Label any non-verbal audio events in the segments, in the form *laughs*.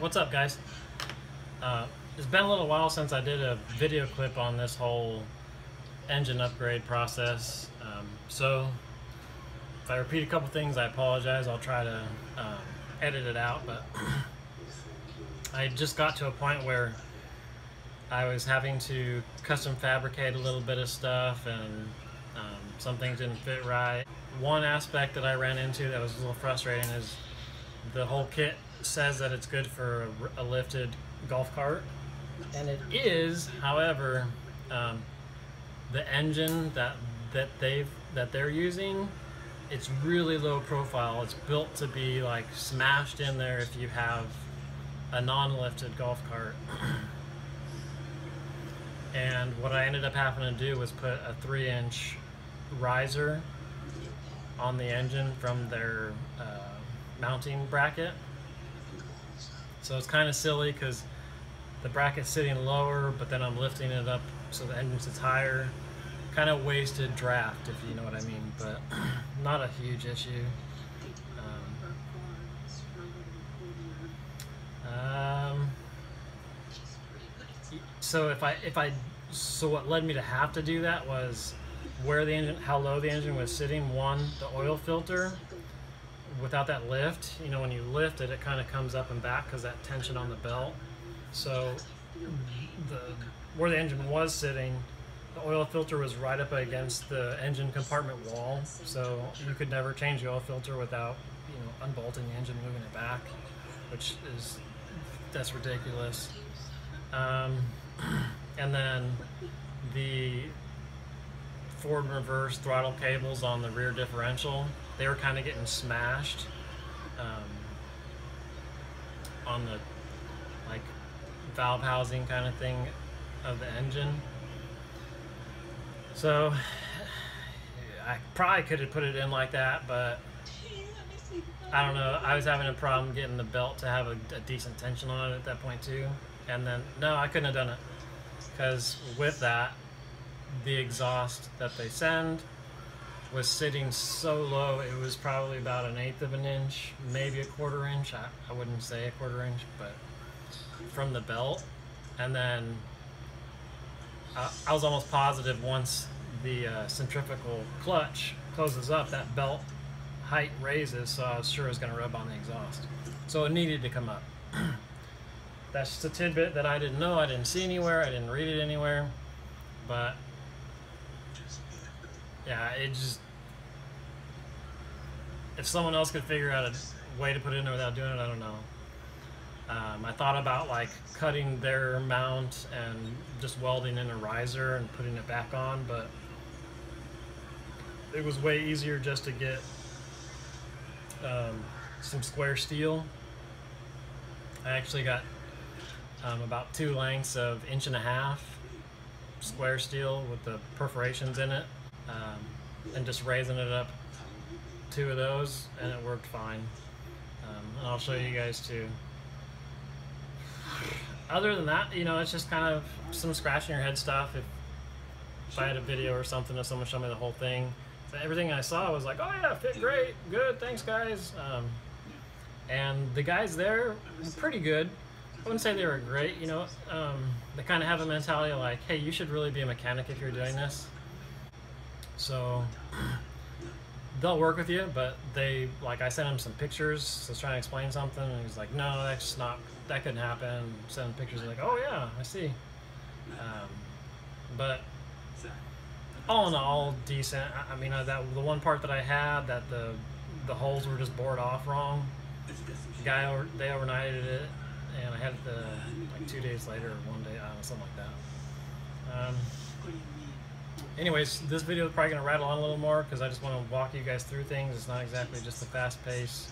What's up, guys? Uh, it's been a little while since I did a video clip on this whole engine upgrade process. Um, so, if I repeat a couple things, I apologize. I'll try to um, edit it out, but *clears throat* I just got to a point where I was having to custom fabricate a little bit of stuff and um, some things didn't fit right. One aspect that I ran into that was a little frustrating is the whole kit says that it's good for a, lifted golf cart, and it is. However, um, the engine that that they've that they're using, it's really low profile. It's built to be like smashed in there if you have a non-lifted golf cart. *clears throat* and what I ended up having to do was put a three-inch riser on the engine from their uh, mounting bracket. So it's kind of silly because the bracket's sitting lower, but then I'm lifting it up so the engine sits higher. Kind of wasted draft, if you know what I mean, but *clears throat* not a huge issue. Um, um, so if I if I so what led me to have to do that was where the engine how low the engine was sitting. One, the oil filter without that lift, you know, when you lift it, it kind of comes up and back because that tension on the belt. So the where the engine was sitting, the oil filter was right up against the engine compartment wall. So you could never change the oil filter without, you know, unbolting the engine, moving it back, which is that's ridiculous. Um, *clears throat* and then the forward and reverse throttle cables on the rear differential they were kind of getting smashed um, on the like valve housing kind of thing of the engine. So I probably could have put it in like that, but I don't know. I was having a problem getting the belt to have a, a decent tension on it at that point too. And then no, I couldn't have done it because with that, the exhaust that they send was sitting so low it was probably about an eighth of an inch maybe a quarter inch. I, I wouldn't say a quarter inch but from the belt. And then uh, I was almost positive once the uh, centrifugal clutch closes up that belt height raises so I was sure it was going to rub on the exhaust. So it needed to come up. *clears throat* That's just a tidbit that I didn't know I didn't see anywhere I didn't read it anywhere but yeah, it just if someone else could figure out a way to put it in there without doing it, I don't know. Um, I thought about like cutting their mount and just welding in a riser and putting it back on, but it was way easier just to get um, some square steel. I actually got um, about two lengths of inch and a half square steel with the perforations in it um, and just raising it up two of those and it worked fine. Um, and I'll show you guys too. Other than that you know it's just kind of some scratching your head stuff. If, if I had a video or something if someone showed me the whole thing everything I saw was like oh yeah fit great good thanks guys. Um, and the guys there were pretty good. I wouldn't say they were great you know um, they kind of have a mentality like hey you should really be a mechanic if you're doing this so they'll work with you, but they like I sent him some pictures, to trying to explain something, and he's like, "No, that's not that couldn't happen." Send him pictures, like, "Oh yeah, I see." Um, but all in all, decent. I, I mean, uh, that the one part that I had that the the holes were just bored off wrong. The guy over, they overnighted it, and I had it the like two days later, or one day, I don't know, something like that. Um, anyways, this video is probably going to rattle on a little more because I just want to walk you guys through things. It's not exactly just a fast pace.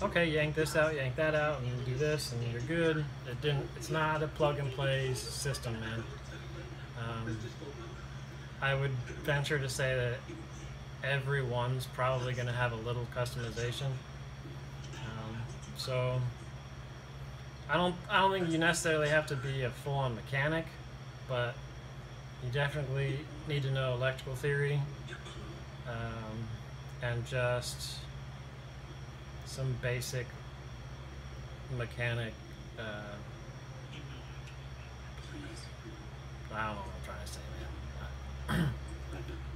Okay, yank this out, yank that out, and do this, and you're good. It didn't. It's not a plug and play system, man. Um, I would venture to say that everyone's probably going to have a little customization. Um, so I don't. I don't think you necessarily have to be a full-on mechanic, but you definitely need to know electrical theory um, and just some basic mechanic Uh, I don't know what I'm trying to say, man.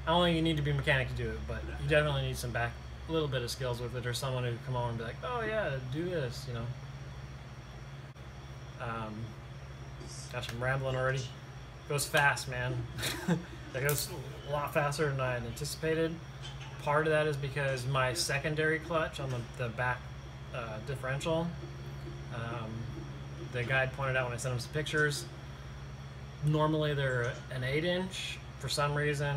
I don't think you need to be a mechanic to do it, but you definitely need some back, a little bit of skills with it, or someone who come on and be like, oh yeah, do this, you know. Um, gosh, I'm rambling already. Goes fast, man. *laughs* that goes a lot faster than I had anticipated. Part of that is because my secondary clutch on the, the back uh, differential, um, the guy pointed out when I sent him some pictures, normally they're an 8 inch. For some reason,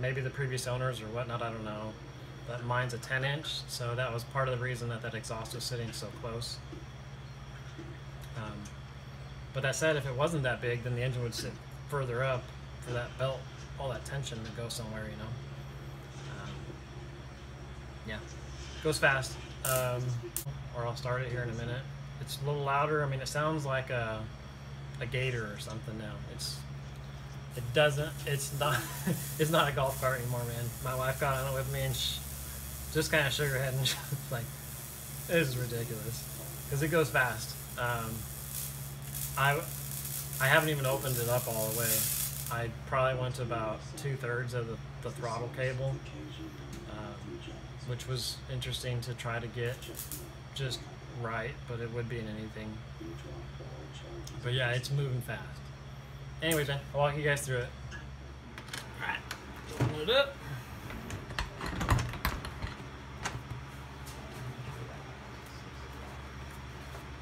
maybe the previous owners or whatnot, I don't know. But mine's a 10 inch, so that was part of the reason that that exhaust was sitting so close. But that said, if it wasn't that big, then the engine would sit further up for that belt, all that tension to go somewhere, you know. Um, yeah, goes fast. Um, or I'll start it here in a minute. It's a little louder. I mean, it sounds like a, a gator or something now. It's it doesn't. It's not. *laughs* it's not a golf cart anymore, man. My wife got on it with me, and she just kind of shook her head and *laughs* she was like, "This is ridiculous," because it goes fast. Um, I I haven't even opened it up all the way. I probably went to about two thirds of the, the throttle cable, um, which was interesting to try to get just right, but it would be in anything. But yeah, it's moving fast. Anyways, man, I'll walk you guys through it. Alright, open it up.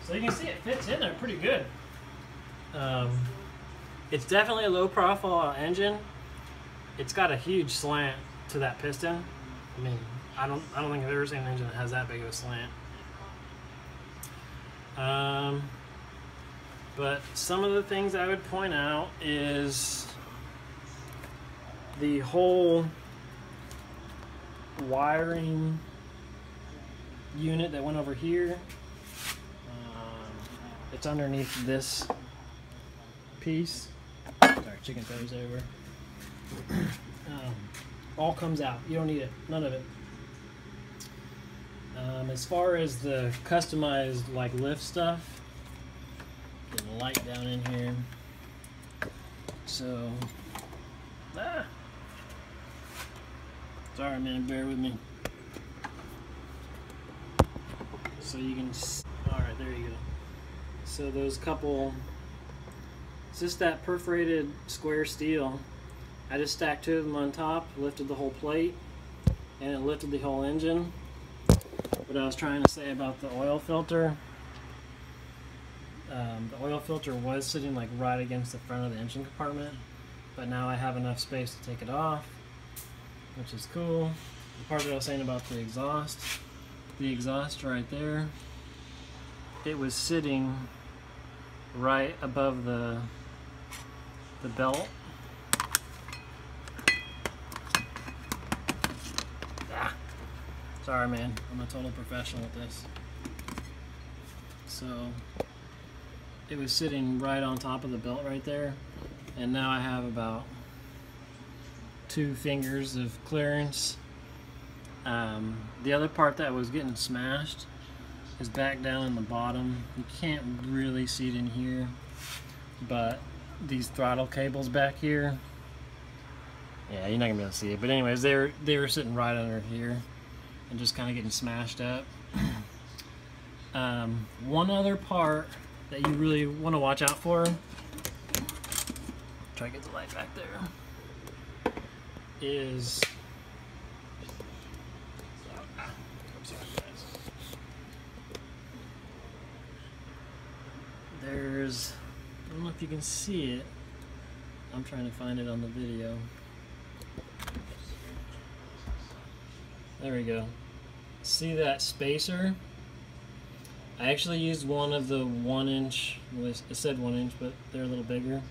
So you can see it fits in there pretty good. Um, it's definitely a low profile engine. It's got a huge slant to that piston. I mean, I don't, I don't think I've ever seen an engine that has that big of a slant. Um, but some of the things I would point out is the whole wiring unit that went over here. Um, it's underneath this piece. Sorry, chicken toes over. um, all comes out. You don't need it. None of it. Um, as far as the customized like lift stuff, get a light down in here. So, ah, sorry man, bear with me. So you can, all right, there you go. So those couple, it's just that perforated square steel. I just stacked two of them on top, lifted the whole plate, and it lifted the whole engine what I was trying to say about the oil filter. Um, the oil filter was sitting like right against the front of the engine compartment, but now I have enough space to take it off, which is cool. The part that I was saying about the exhaust, the exhaust right there, it was sitting right above the the belt Sorry, man. I'm a total professional with this. So, it was sitting right on top of the belt right there. And now I have about two fingers of clearance. Um, the other part that was getting smashed is back down in the bottom. You can't really see it in here, but these throttle cables back here, yeah, you're not gonna be able to see it. But anyways, they were they were sitting right under here and just kind of getting smashed up. *clears throat* um, one other part that you really want to watch out for, try to get the light back there, is there's, don't know if you can see it, I'm trying to find it on the video. There we go see that spacer? I actually used one of the one inch, it said one inch, but they're a little bigger.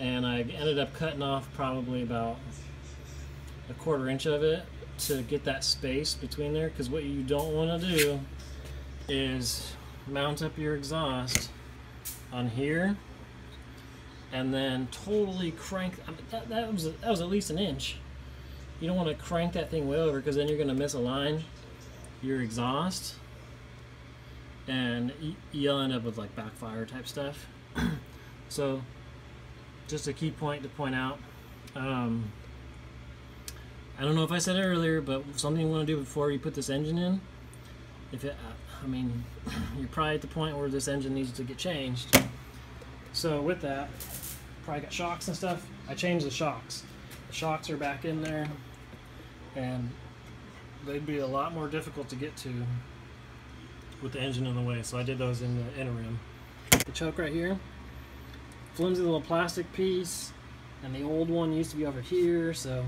And I ended up cutting off probably about a quarter inch of it to get that space between there because what you don't want to do is mount up your exhaust on here and then totally crank I mean, that, that was that was at least an inch you don't want to crank that thing way over because then you're going to line your exhaust and you'll end up with like backfire type stuff. *clears throat* so, just a key point to point out. Um, I don't know if I said it earlier, but something you want to do before you put this engine in. If it, I mean, *clears throat* you're probably at the point where this engine needs to get changed. So with that, probably got shocks and stuff. I changed the shocks. The shocks are back in there, and they'd be a lot more difficult to get to with the engine in the way. So I did those in the interim. The choke right here, flimsy little plastic piece, and the old one used to be over here. So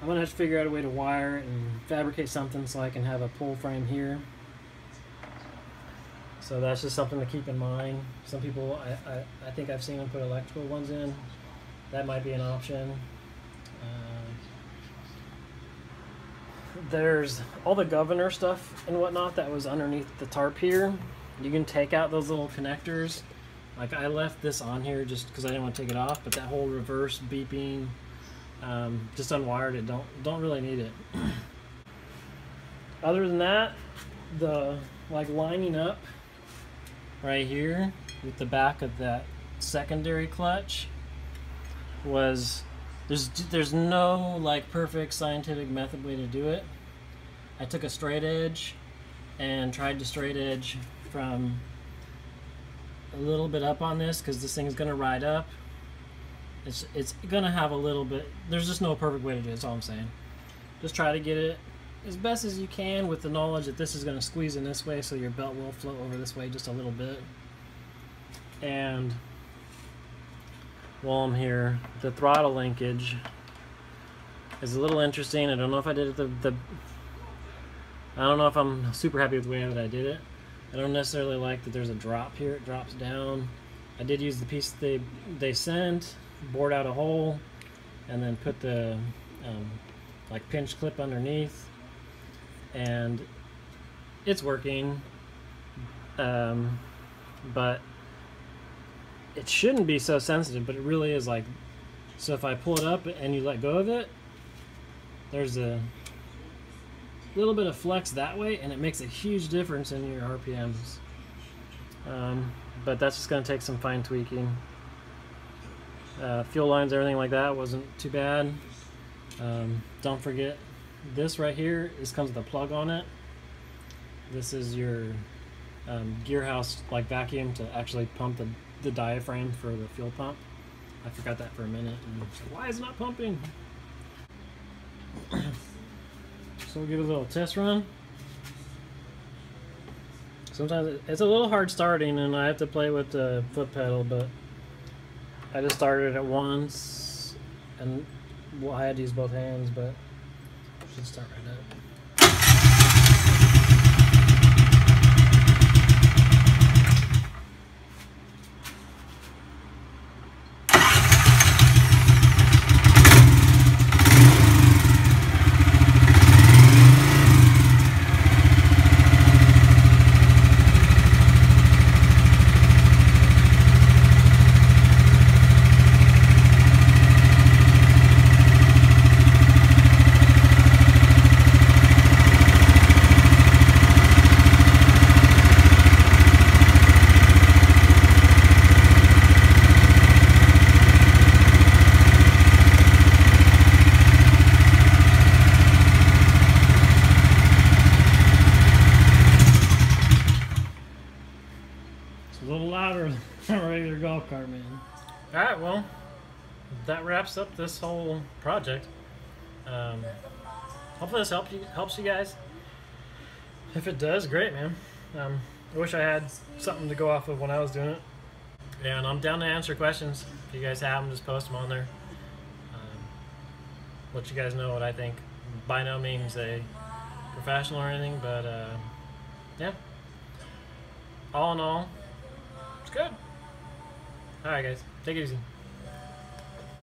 I'm gonna have to figure out a way to wire it and fabricate something so I can have a pull frame here. So that's just something to keep in mind. Some people, I, I, I think I've seen them put electrical ones in. That might be an option. Uh, there's all the governor stuff and whatnot that was underneath the tarp here. You can take out those little connectors. Like I left this on here just because I didn't want to take it off, but that whole reverse beeping, um, just unwired it. Don't don't really need it. *clears throat* Other than that, the like lining up right here with the back of that secondary clutch was there's there's no like perfect scientific method way to do it. I took a straight edge and tried to straight edge from a little bit up on this because this thing is gonna ride up. It's it's gonna have a little bit. There's just no perfect way to do it. That's all I'm saying. Just try to get it as best as you can with the knowledge that this is gonna squeeze in this way, so your belt will float over this way just a little bit. And while I'm here, the throttle linkage is a little interesting. I don't know if I did it the, the I don't know if I'm super happy with the way that I did it. I don't necessarily like that there's a drop here. It drops down. I did use the piece they they sent, bored out a hole, and then put the um, like pinch clip underneath, and it's working. Um, but it shouldn't be so sensitive, but it really is like. So if I pull it up and you let go of it, there's a little bit of flex that way, and it makes a huge difference in your RPMs. Um, but that's just going to take some fine tweaking. Uh, fuel lines, everything like that wasn't too bad. Um, don't forget, this right here, this comes with a plug on it. This is your um, gear house like vacuum to actually pump the, the diaphragm for the fuel pump. I forgot that for a minute. Why is it not pumping? *coughs* So we'll give it a little test run. Sometimes it's a little hard starting and I have to play with the foot pedal, but I just started it once and well, I had to use both hands, but should start right up. It's a little louder than a regular golf cart, man. All right, well, that wraps up this whole project. Um, hopefully, this helps you helps you guys. If it does, great, man. Um, I wish I had something to go off of when I was doing it. And I'm down to answer questions. If you guys have them, just post them on there. Um, let you guys know what I think. By no means a professional or anything, but uh, yeah. All in all, it's good. All right, guys, take it easy.